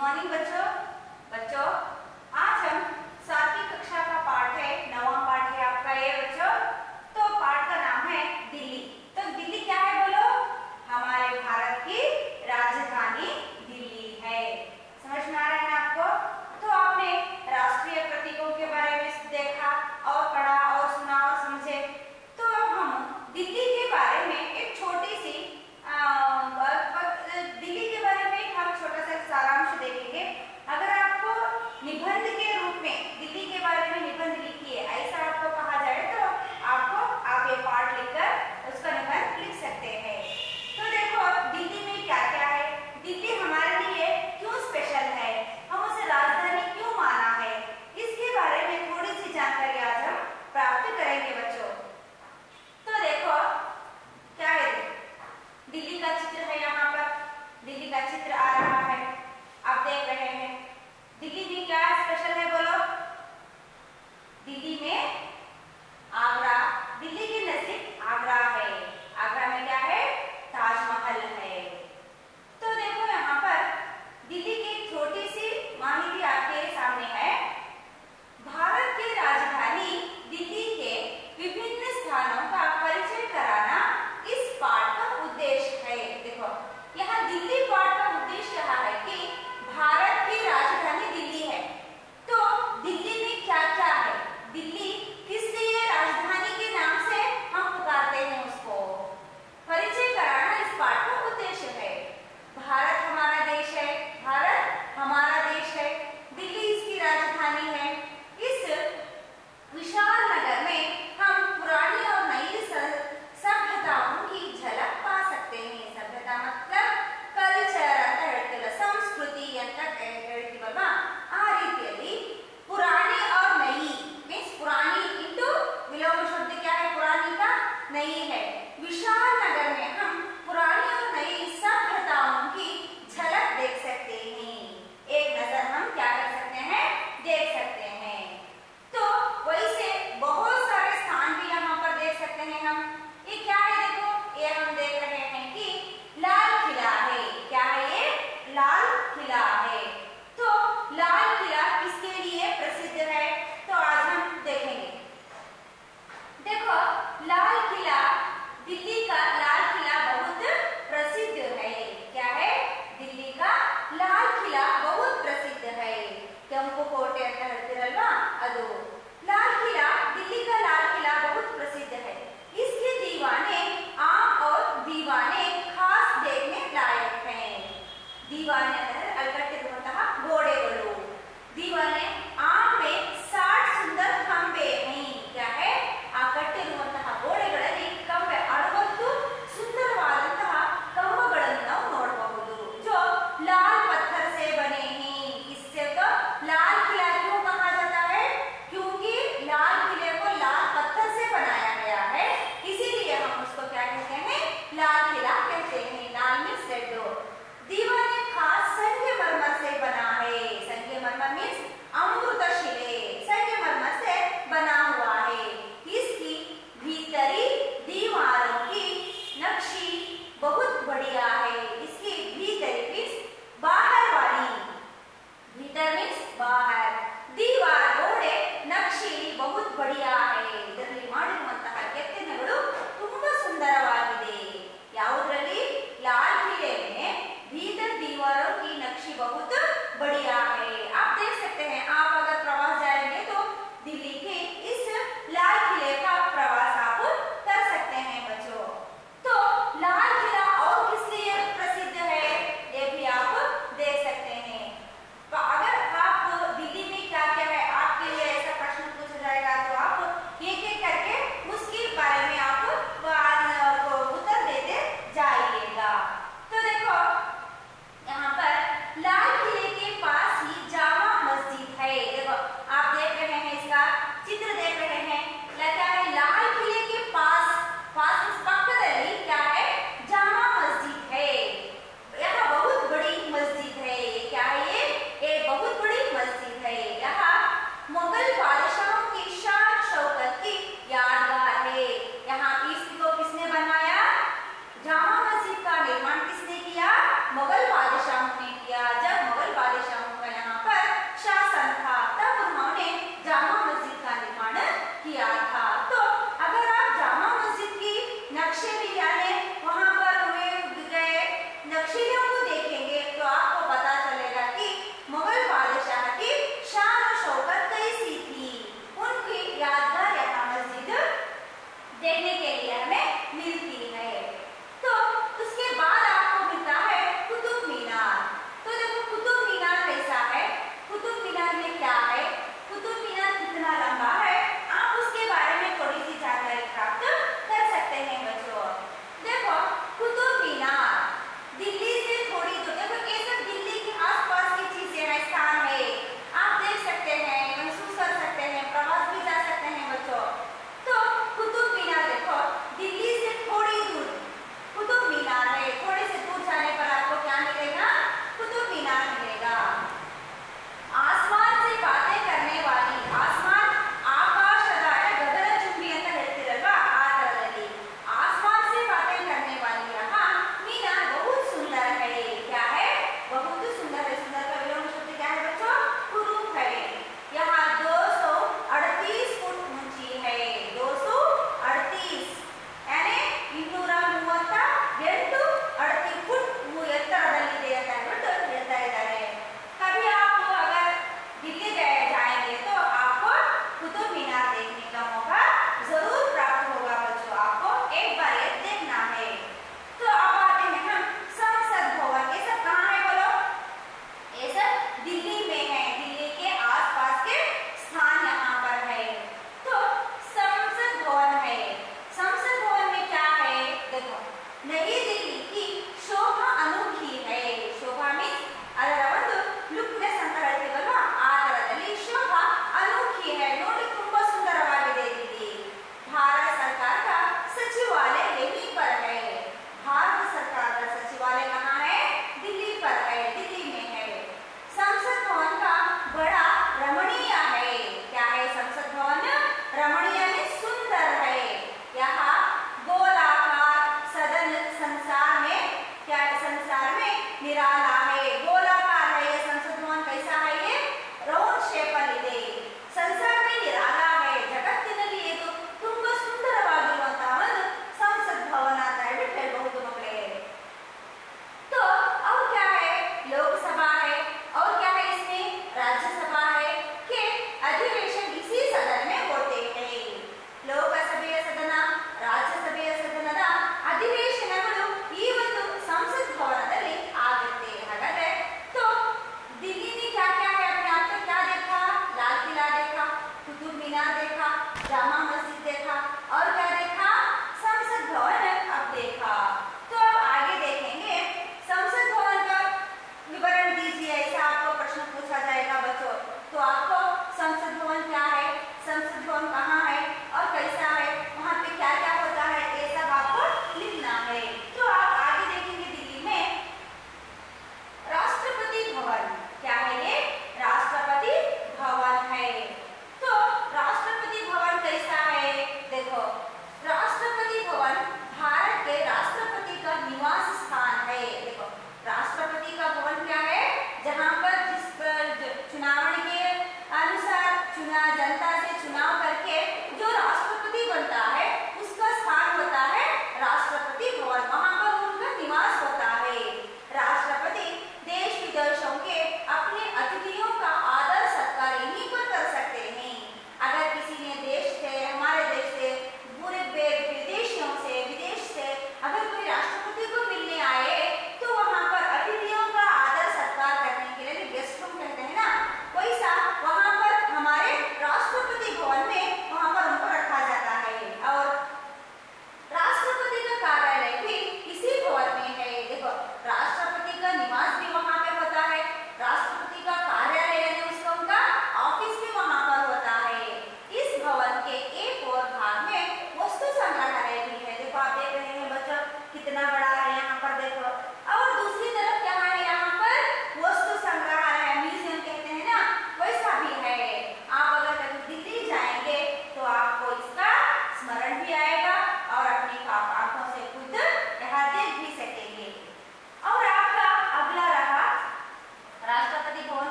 morning, बच्चों.